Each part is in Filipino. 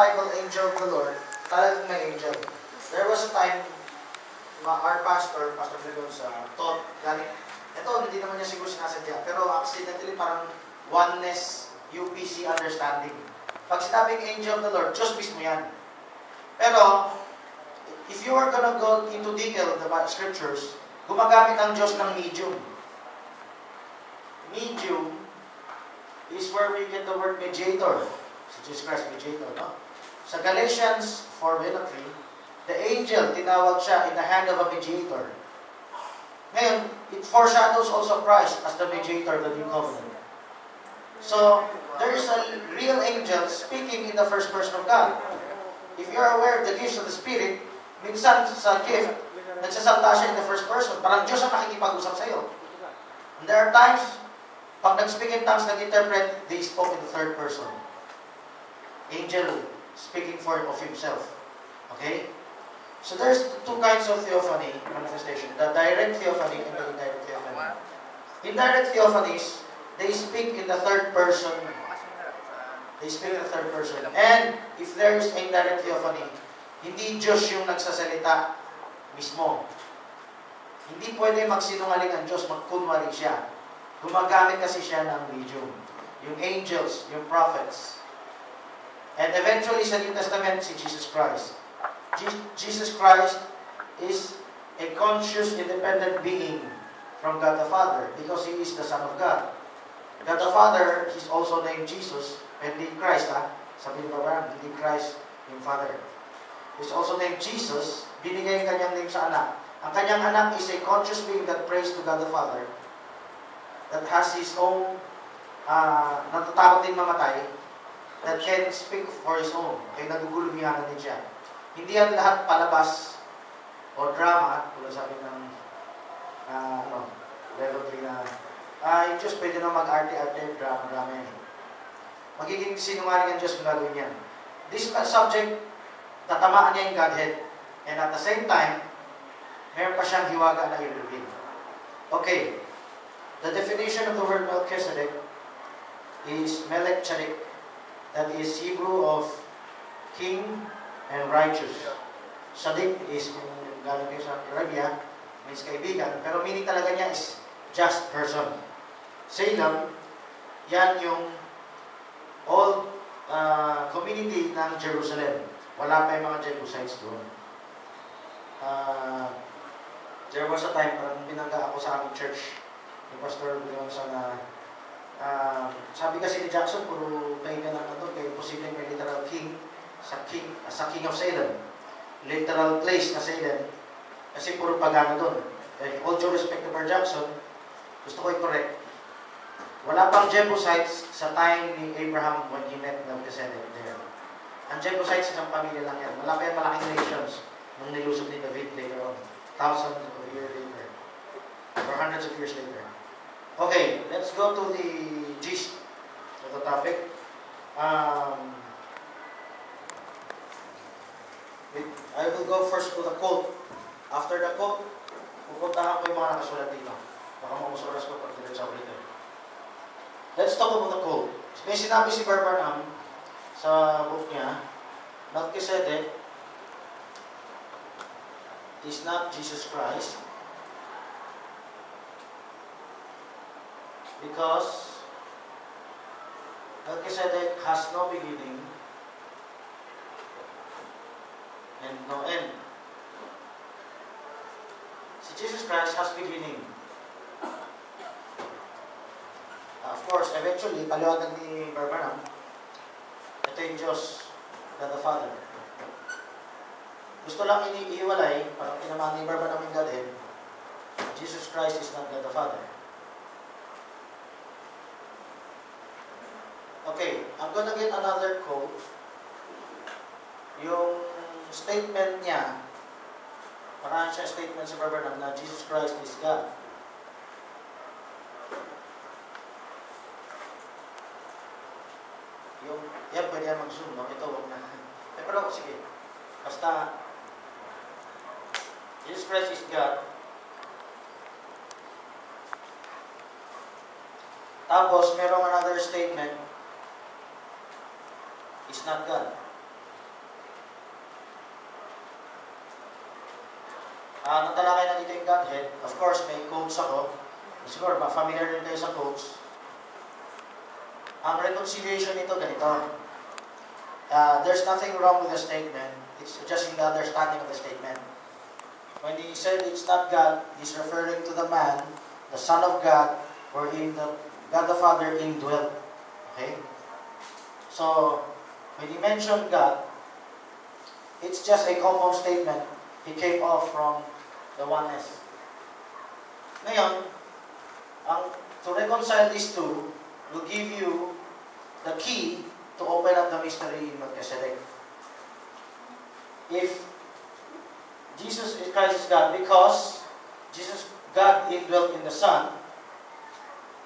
Bible angel of the Lord, talagang may angel. There was a time, our pastor, Pastor Fredosa, taught, galing, ito, hindi naman niya siguro sinasadya, pero accidentally parang oneness, UPC understanding. Pag sinabing angel of the Lord, Diyos mismo yan. Pero, if you are gonna go into detail of the scriptures, gumagamit ang Diyos ng medium. Medium is where we get the word mediator. Si Jesus Christ, mediator, no? Sa Galatians 4:3, the angel, tinawag siya in the hand of a mediator. Ngayon, it foreshadows also Christ as the mediator of the new covenant. So, there is a real angel speaking in the first person of God. If you are aware of the gifts of the Spirit, minsan sa gift, nagsasalta siya in the first person. Parang Diyos ang nakikipag-usap sa iyo. And there are times, pag nag-speak in tongues, nag-interpret, they spoke in the third person. Angel speaking for of himself. Okay? So there's two kinds of theophany manifestation. The direct theophany and the indirect theophany. Indirect theophanies, they speak in the third person. They speak in the third person. And if there is indirect theophany, hindi Diyos yung nagsasalita mismo. Hindi pwede magsinungaling ang Diyos, magkunwari siya. Gumagamit kasi siya ng medium. Yung angels, yung prophets. And eventually sa New Testament, si Jesus Christ. Je- Jesus Christ is a conscious, independent being from God the Father because He is the Son of God. God the Father is also named Jesus, hindi Christ, ha? Sabi ni Babaran, hindi Christ yung Father. He's also named Jesus, binigay yung kanyang name sa anak. Ang kanyang anak is a conscious being that prays to God the Father, that has his own, uh, natatakot din mamatay, that can speak for his own. Okay, nagugulumihan din siya. Hindi yan lahat palabas o drama, tulad sabi ng uh, ano, level 3 na ah, yung Diyos pwede na mag-arte-arte, drama-drama yan. Magiging sinungaling ang Diyos kung gagawin yan. This subject, tatamaan niya yung Godhead. And at the same time, meron pa siyang hiwaga na i-reveal. Okay. The definition of the word Melchizedek is Melech Tzedek. That is Hebrew of king and righteous. Sadik is kung galing kayo sa Arabia, means kaibigan. Pero meaning talaga niya is just person. Salem, yan yung old uh, community ng Jerusalem. Wala pa yung mga Jebusites doon. Uh, there was a time, parang binangga ako sa aming church ni Pastor Leonsa na uh, sabi kasi ni Jackson, puro kaibigan ng ano, kaya posible may literal king sa king, sa king of Salem. Literal place na Salem. Kasi puro pagano doon. Eh, all due respect to Bar Jackson, gusto ko i-correct. Wala pang Jebusites sa time ni Abraham when he met Melchizedek there. Ang Jebusites isang pamilya lang yan. Wala pa yan malaking nations nung nilusog ni David later on. Thousands of years later. Or hundreds of years later. Okay, let's go to the gist of the topic. Um, wait, I will go first to the quote. After the quote, pupuntahan ko yung mga nakasulat dito. Baka mamusuras ko pag diretsa ulit. Let's talk about the quote. May sinabi si Barbanam sa book niya, Melchizedek is not Jesus Christ because Melchizedek has no beginning and no end. Si Jesus Christ has beginning. Of course, eventually, paliwanag ni Barbanam, ito yung Diyos, God the Father. Gusto lang iniiwalay, parang tinamaan ni Barbanam yung Godhead, Jesus Christ is not God the Father. Okay, I'm gonna get another quote. Yung statement niya, parang siya statement sa Barbanam na Jesus Christ is God. Yung, yan, pwede yan mag-zoom, no? Ito, wag na. Eh, pero, sige. Basta, Jesus Christ is God. Tapos, merong another statement, not God. Uh, ah, natalakay na dito yung Godhead. Of course, may quotes ako. Siguro, ma-familiar rin kayo sa quotes. Ang reconciliation nito ganito. Uh, there's nothing wrong with the statement. It's just in the understanding of the statement. When he said it's not God, he's referring to the man, the Son of God, wherein the God the Father indwelt. Okay? So, when he mentioned God, it's just a common statement. He came off from the oneness. Ngayon, ang, to reconcile these two will give you the key to open up the mystery in Melchizedek. If Jesus Christ is God, because Jesus, God indwelt in the Son,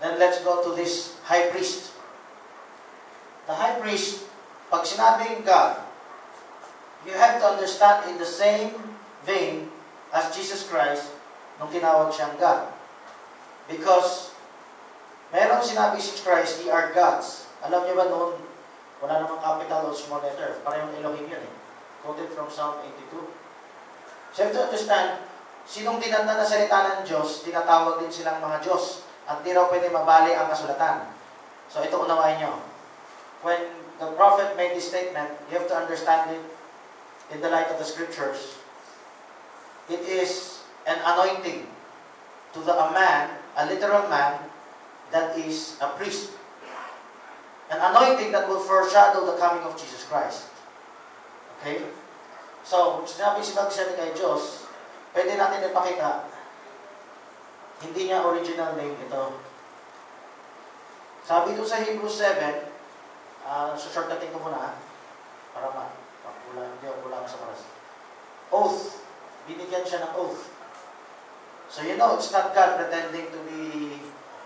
then let's go to this high priest. The high priest, pag sinabing God, you have to understand in the same vein as Jesus Christ nung tinawag siyang God. Because merong sinabi si Christ, ye are gods. Alam niyo ba noon, wala namang capital o small letter. Parehong Elohim yun eh. Quoted from Psalm 82. So you have to understand, sinong tinanda na salita ng Diyos, tinatawag din silang mga Diyos. At di raw pwede mabali ang kasulatan. So ito unawain nyo. When the prophet made this statement, you have to understand it in the light of the scriptures. It is an anointing to the a man, a literal man, that is a priest. An anointing that will foreshadow the coming of Jesus Christ. Okay? So, sinabi si Magsabi kay Diyos, pwede natin ipakita, hindi niya original name ito. Sabi doon sa Hebrews 7, uh, so shortcutting ko muna, ah, para ma, pakula, hindi ako kulang sa paras. Oath. Binigyan siya ng oath. So you know, it's not God pretending to be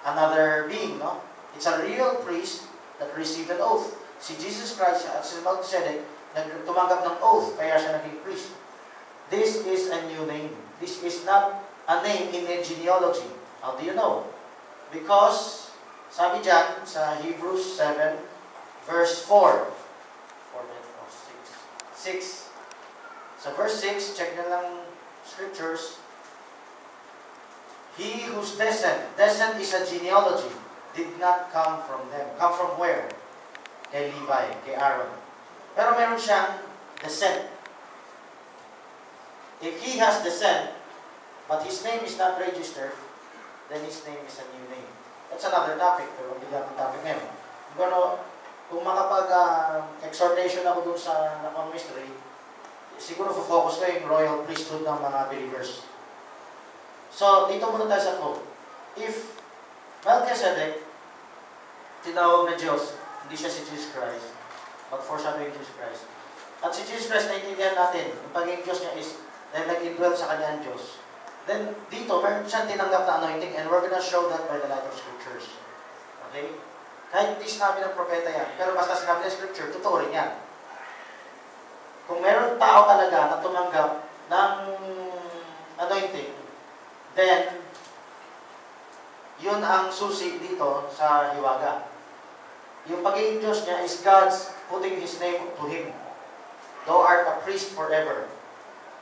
another being, no? It's a real priest that received an oath. Si Jesus Christ at si Melchizedek, tumanggap ng oath, kaya siya naging priest. This is a new name. This is not a name in a genealogy. How do you know? Because, sabi dyan sa Hebrews 7, verse 4. 4 or 6. 6. Sa verse 6, check na lang scriptures. He whose descent, descent is a genealogy, did not come from them. Come from where? Kay Levi, kay Aaron. Pero meron siyang descent. If he has descent, but his name is not registered, then his name is a new name. That's another topic, pero hindi natin topic ngayon. I'm gonna, kung makapag-exhortation ako dun sa Nakong Mystery, siguro focus ko yung royal priesthood ng mga believers. So, dito muna tayo sa quote. If Melchizedek, tinawag na Diyos, hindi siya si Jesus Christ, but foreshadowing Jesus Christ. At si Jesus Christ, naiintindihan natin, yung pagiging Diyos niya is, dahil nag-indwell sa kanya ang Diyos. Then, dito, meron siyang tinanggap na anointing, and we're gonna show that by the light of Scriptures. Okay? Kahit hindi sinabi ng propeta yan, pero basta sinabi ng Scripture, totoo rin yan. Kung meron tao talaga na tumanggap ng anointing, then, yun ang susi dito sa hiwaga. Yung pagiging Diyos niya is God's putting His name to Him. Thou art a priest forever.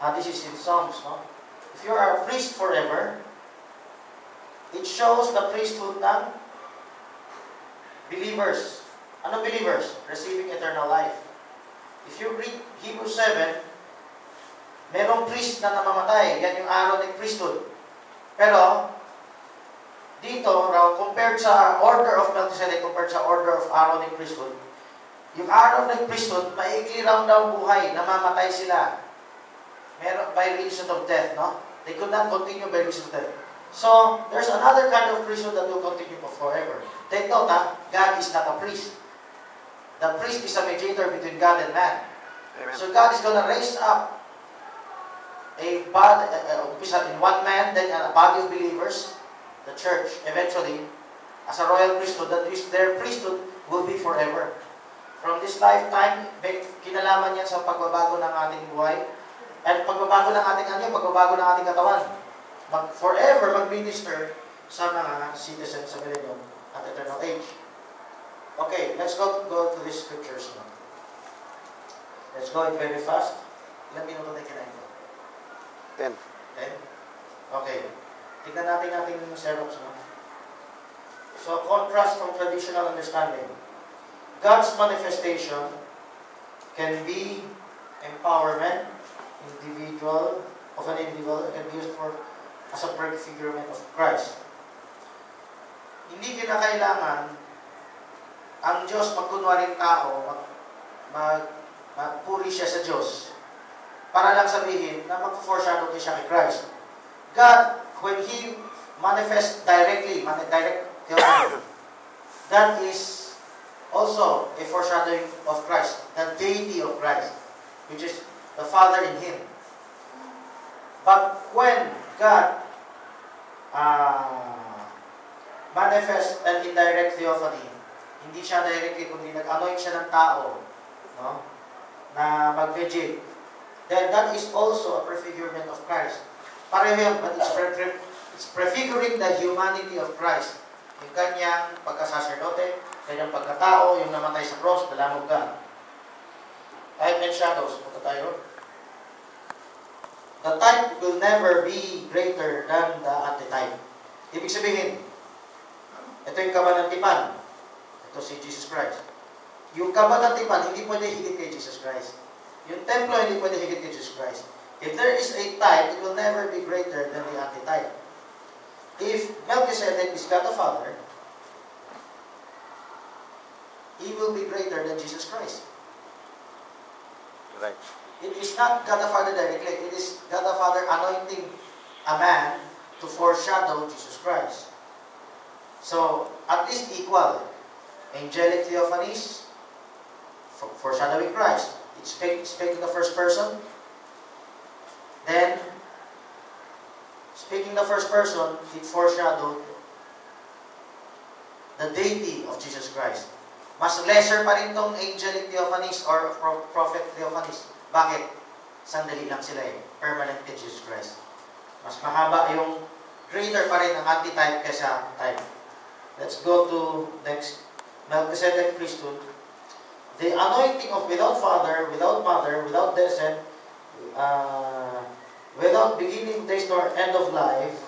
Ah, this is in Psalms, no? If you are a priest forever, it shows the priesthood ng believers. Ano believers? Receiving eternal life. If you read Hebrews 7, merong priest na namamatay. Yan yung Aaronic priesthood. Pero, dito, raw, compared sa order of Melchizedek, compared sa order of Aaronic priesthood, yung Aaronic priesthood, maikli raw daw buhay, namamatay sila. Meron, by reason of death, no? They could not continue by reason of death. So, there's another kind of priesthood that will continue for forever. Take note, ha? God is not a priest. The priest is a mediator between God and man. Amen. So God is going to raise up a body, uh, umpisa in one man, then a body of believers, the church, eventually, as a royal priesthood, that is, their priesthood will be forever. From this lifetime, kinalaman yan sa pagbabago ng ating buhay. At pagbabago ng ating ano, pagbabago ng ating katawan. Mag, forever mag-minister sa mga citizens sa millennium at eternal age. Okay, let's go go to these scriptures now. Let's go it very fast. Ilang minuto na kinain ko? Ten. Ten? Okay. Tignan natin natin yung Xerox. No? So, contrast from traditional understanding. God's manifestation can be empowerment, individual, of an individual, it can be used for as a prefigurement of Christ. Hindi kinakailangan ang Diyos magkunwaring tao, mag, mag, magpuri siya sa Diyos, para lang sabihin na mag-foreshadow siya kay Christ. God, when He manifests directly, man, direct that is also a foreshadowing of Christ, the deity of Christ, which is the Father in Him. But when God uh, manifests an indirect theophany, hindi siya directly, kundi nag-anoint siya ng tao, no? na mag-mediate, then that is also a prefigurement of Christ. Pareho yun, but it's, pre- it's prefiguring the humanity of Christ. Yung kanyang pagkasaserdote, kanyang pagkatao, yung namatay sa cross, dalamog ka. Type and shadows. Punta tayo. The type will never be greater than the antitype. Ibig sabihin, ito yung kabanantipan. Ito si Jesus Christ. Yung kabanantipan, hindi pwede higit kay Jesus Christ. Yung templo, hindi pwede higit kay Jesus Christ. If there is a type, it will never be greater than the antitype. If Melchizedek is God the Father, he will be greater than Jesus Christ. Right. It is not God the Father directly. It is God the Father anointing a man to foreshadow Jesus Christ. So, at least equal. Angelic theophanies, for- foreshadowing Christ. It's speak, speaking the first person. Then, speaking the first person, it foreshadowed the deity of Jesus Christ. Mas lesser pa rin tong angelic theophanies or prophet theophanies. Bakit? Sandali lang sila eh. Permanent kay Jesus Christ. Mas mahaba yung greater pa rin ang antitype kaysa type. Let's go to next. Melchizedek priesthood. The anointing of without father, without mother, without descent, uh, without beginning days nor end of life,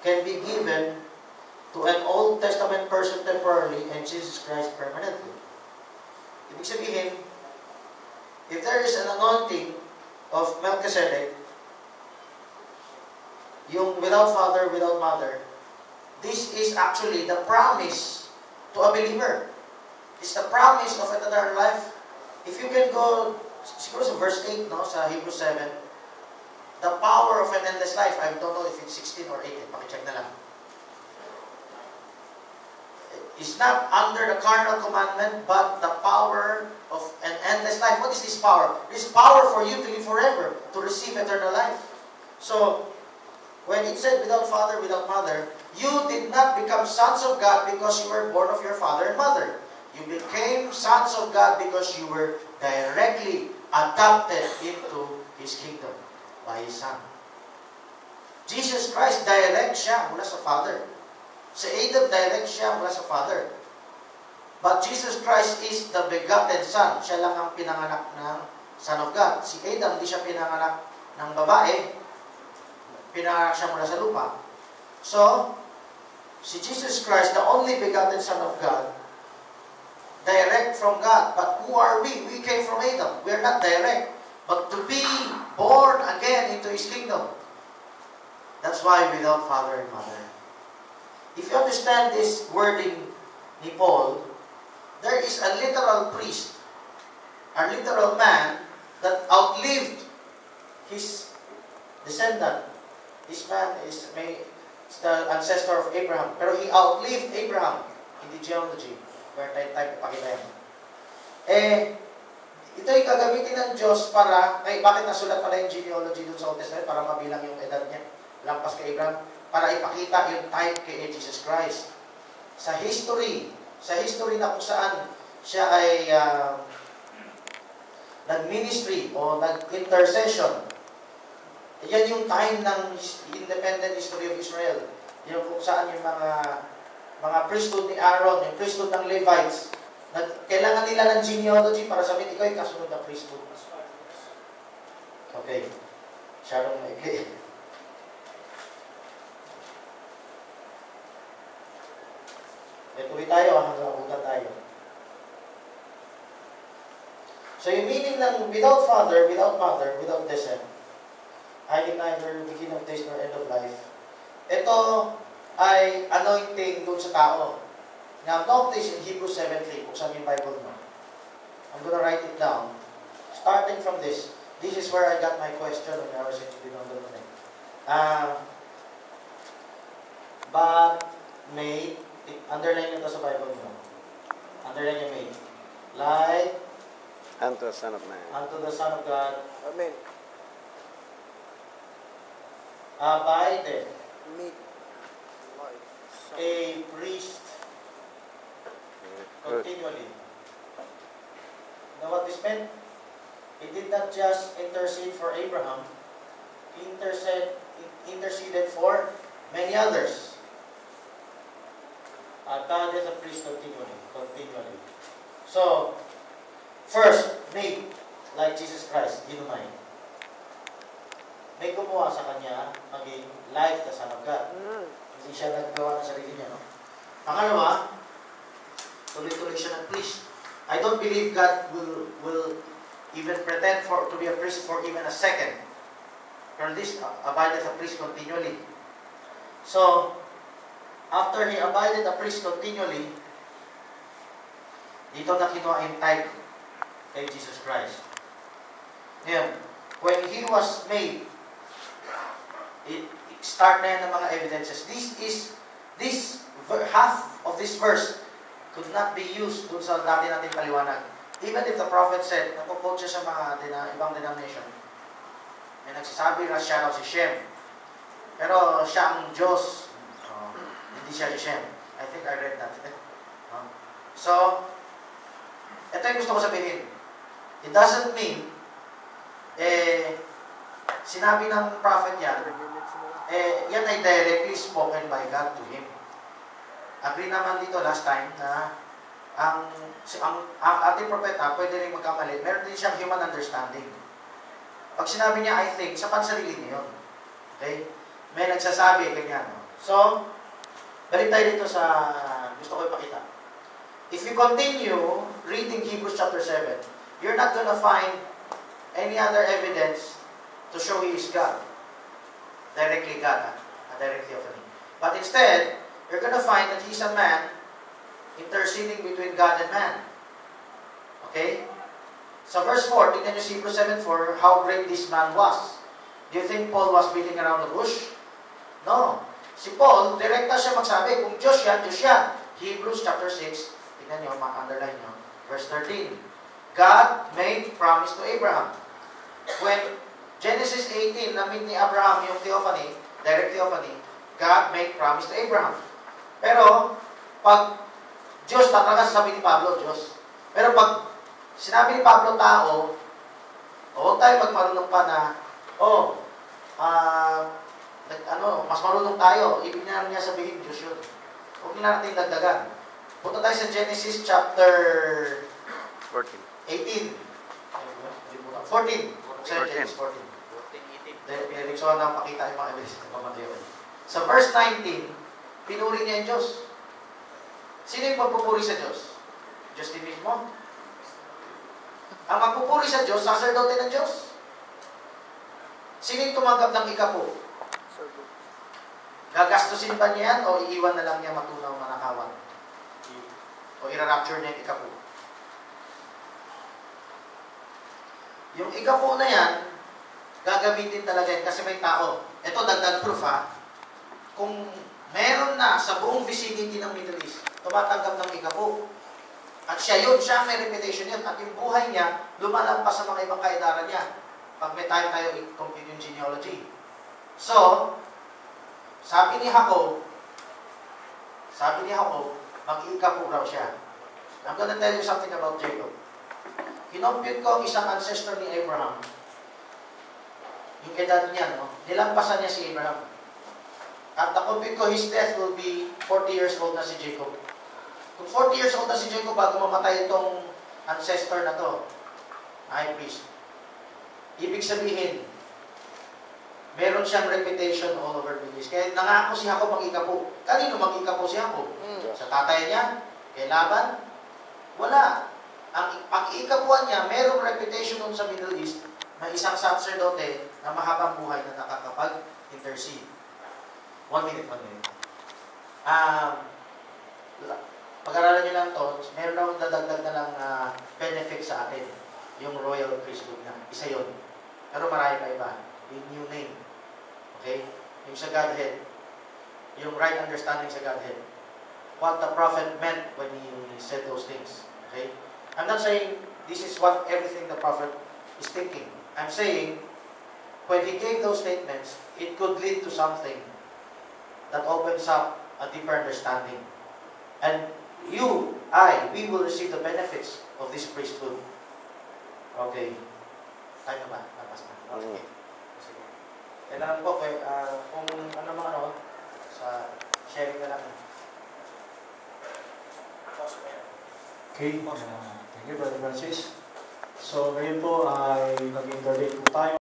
can be given to an Old Testament person temporarily and Jesus Christ permanently. Ibig sabihin, if there is an anointing of Melchizedek, yung without father, without mother, this is actually the promise to a believer. It's the promise of eternal life. If you can go, siguro sa verse 8, no, sa Hebrews 7, the power of an endless life, I don't know if it's 16 or 18, pakicheck na lang. Is not under the carnal commandment, but the power of an endless life. What is this power? This power for you to live forever, to receive eternal life. So, when it said without father, without mother, you did not become sons of God because you were born of your father and mother. You became sons of God because you were directly adopted into His kingdom by His Son. Jesus Christ, direct siya mula sa Father. Si Adam direct siya mula sa Father. But Jesus Christ is the begotten Son. Siya lang ang pinanganak ng Son of God. Si Adam, hindi siya pinanganak ng babae. Pinanganak siya mula sa lupa. So, si Jesus Christ, the only begotten Son of God, direct from God. But who are we? We came from Adam. We are not direct. But to be born again into His kingdom. That's why without father and mother. If you understand this wording ni Paul, there is a literal priest, a literal man that outlived his descendant. This man is, may, is the ancestor of Abraham. Pero he outlived Abraham in the genealogy. Where tayo tayo pakita yan. Eh, ito ay gagamitin ng Diyos para, ay bakit nasulat pala yung genealogy dun sa Old Testament? Para mabilang yung edad niya. Lampas kay Abraham para ipakita yung type kay Jesus Christ. Sa history, sa history na kung saan siya ay uh, nag-ministry o nag-intercession. Yan yung time ng independent history of Israel. Yung kung saan yung mga mga priesthood ni Aaron, yung priesthood ng Levites, nag, kailangan nila ng genealogy para sabihin, ikaw ay kasunod na priesthood. Okay. Masyadong maikli. Eh, tuloy tayo ah, hanggang abutan tayo. So yung meaning ng without father, without mother, without descent, I can neither beginning of days nor end of life. Ito ay anointing doon sa tao. Now, this in Hebrews 7.3, buksan yung Bible mo. I'm gonna write it down. Starting from this, this is where I got my question when I was in Binondo. Um, but made, underline nyo to sa Bible mo. Underline yung made. Like Unto the Son of Man. unto the Son of God, Amen. Abide. Meet like a priest Good. continually. Know what this meant? He did not just intercede for Abraham, he intercede, interceded for many others. Uh, God is a priest continually, continually. So, first, made like Jesus Christ, ginumay. May gumawa sa kanya maging like the Son of God. Hindi siya naggawa ng sarili niya, no? Pangalawa, tuloy-tuloy siya ng priest. I don't believe God will will even pretend for to be a priest for even a second. Pero this abideth a priest continually. So, after he abided a priest continually, dito na kinuha yung type kay Jesus Christ. Ngayon, when he was made, it, it start na yan ng mga evidences. This is, this half of this verse could not be used dun sa dati natin paliwanag. Even if the prophet said, nakukote siya sa mga dina, ibang denomination, may nagsasabi na siya raw si Shem. Pero siya ang Diyos, hindi siya si Shem. I think I read that. No? So, ito yung gusto ko sabihin. It doesn't mean, eh, sinabi ng prophet yan, eh, yan ay directly spoken by God to him. Agree naman dito last time na ang, ang, ang ating propeta pwede rin magkamali. Meron din siyang human understanding. Pag sinabi niya, I think, sa pansarili niya yun. Okay? May nagsasabi, ganyan. So, balik tayo dito sa gusto ko ipakita. If you continue reading Hebrews chapter 7, you're not gonna find any other evidence to show He is God. Directly God, ah, a direct theophany. But instead, you're gonna find that He's a man interceding between God and man. Okay? Sa verse 4, tignan nyo Hebrews 7.4, how great this man was. Do you think Paul was beating around the bush? No. Si Paul, direkta siya magsabi, kung Diyos yan, Diyos yan. Hebrews chapter 6, tignan nyo, ma-underline nyo, verse 13. God made promise to Abraham. When Genesis 18, na-meet ni Abraham yung theophany, direct theophany, God made promise to Abraham. Pero, pag Diyos, talaga sabi ni Pablo, Diyos. Pero pag sinabi ni Pablo tao, o huwag tayo magmarunong pa na, oh, ah, nag- ano, mas marunong tayo, ibig na niya sabihin Diyos yun. Huwag na natin dagdagan. Punta tayo sa Genesis chapter 14. 18. 14. Sa 14. Genesis 14. Dahil so na pakita yung mga evidence ng Mateo. Sa verse 19, pinuri niya yung Diyos. Sino yung pagpupuri sa Diyos? Diyos din mismo. Ang magpupuri sa Diyos, sacerdote ng Diyos. Sino yung tumanggap ng ikapo? Gagastusin ba niya yan o iiwan na lang niya matunaw manakawan? O ira-rapture niya yung ikapo? Yung ikapo na yan, gagamitin talaga yan kasi may tao. Ito, dagdag proof ha. Kung meron na sa buong vicinity ng Middle East, tumatanggap ng ikapo, at siya yun, siya may reputation yun, at yung buhay niya, lumalampas sa mga ibang kaedaran niya. Pag may time tayo, i-compute yung genealogy. So, sabi ni Jacob, sabi ni Jacob, mag-iikapo raw siya. I'm gonna tell you something about Jacob. Kinompute ko ang isang ancestor ni Abraham. Yung edad niya, no? Nilampasan niya si Abraham. At na-compute ko, his death will be 40 years old na si Jacob. Kung 40 years old na si Jacob bago mamatay itong ancestor na to, high priest, ibig sabihin, meron siyang reputation all over the place. Kaya nangako si Jacob mag-ikapo. Kanino mag-ikapo si Jacob? Mm. Sa tatay niya? Kay Laban? Wala. Ang pag-iikapuan niya, merong reputation nun sa Middle East na isang sacerdote na mahabang buhay na nakakapag-intercede. One minute, one minute. Um, la- pag-aralan niyo lang to, meron akong dadagdag na lang ah, benefit sa atin. Yung royal priesthood na. Isa yon. Pero marami pa iba. Yung new name. Okay? Yung sa Godhead. Yung right understanding sa Godhead. What the prophet meant when he said those things. Okay? I'm not saying this is what everything the prophet is thinking. I'm saying when he gave those statements, it could lead to something that opens up a deeper understanding. And you, I, we will receive the benefits of this priesthood. Okay. Tayo ba? Kailangan ko, kay, ah, kung ano mga ano, sa sharing na lang. Okay, uh, thank you, Brother Francis. So, ngayon po ay nag-interview po tayo.